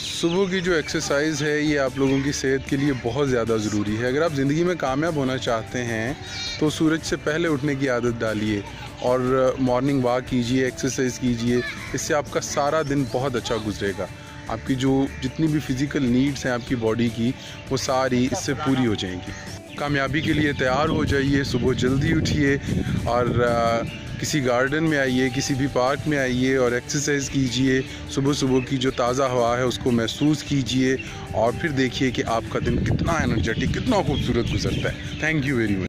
की जो एक्सरसाइज है, ये आप लोगों की सेहत के लिए बहुत ज़्यादा ज़रूरी है। अगर आप ज़िंदगी में कामयाब होना चाहते हैं तो सूरज से पहले उठने की आदत डालिए और मॉर्निंग वॉक कीजिए एक्सरसाइज कीजिए, इससे आपका सारा दिन बहुत अच्छा गुजरेगा। आपकी जो जितनी भी फ़िज़िकल नीड्स हैं आपकी बॉडी की, वो सारी इससे पूरी हो जाएँगी। कामयाबी के लिए तैयार हो जाइए, सुबह जल्दी उठिए और किसी गार्डन में आइए, किसी भी पार्क में आइए और एक्सरसाइज कीजिए। सुबह सुबह की जो ताज़ा हवा है, उसको महसूस कीजिए और फिर देखिए कि आपका दिन कितना एनर्जेटिक कितना खूबसूरत गुजरता है। Thank you very much